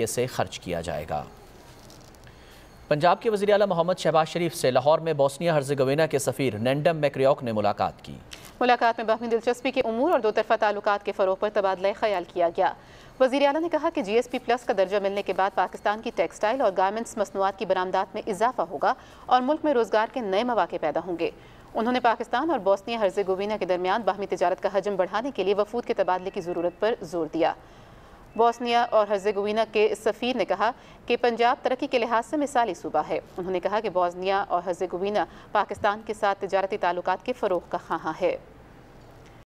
तरीके से खर्च किया जाएगा। पंजाब के वजी अला मोहम्मद शहबाज शरीफ से लाहौर में बोस्निया हर्जगोविना के सफ़ीर नेंडम मैक्रियोक ने मुलाकात की। मुलाकात में बाहमी दिलचस्पी के उमूर और दो तरफा ताल्लुक के फ़रोग पर तबादला ख्याल किया गया। वजी अला ने कहा कि जी एस पी प्लस का दर्जा मिलने के बाद पाकिस्तान की टेक्सटाइल और गारमेंट्स मसनूआत की बरामदात में इजाफा होगा और मुल्क में रोज़गार के नए मौाक़े पैदा होंगे। उन्होंने पाकिस्तान और बोस्निया हर्जगोविना के दरमियान बाहमी तजारत का हजम बढ़ाने के लिए वफूद के तबादले की ज़रूरत पर ज़ोर दिया। बोस्निया और हर्जगोविना के सफ़ीर ने कहा कि पंजाब तरक्की के लिहाज से मिसाली सूबा है। उन्होंने कहा कि बोस्निया और हर्जगोविना पाकिस्तान के साथ तजारती ताल्लुक के फ़रोग का खां है।